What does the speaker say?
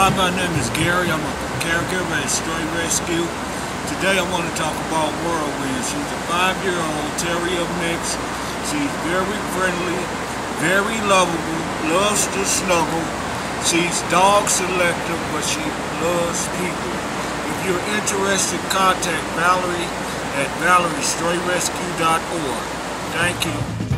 Hi, my name is Gary. I'm a caregiver at Stray Rescue. Today I want to talk about Whirlwind. She's a five-year-old terrier mix. She's very friendly, very lovable, loves to snuggle. She's dog selective, but she loves people. If you're interested, contact Valerie at valeriestray.rescue.org. Thank you.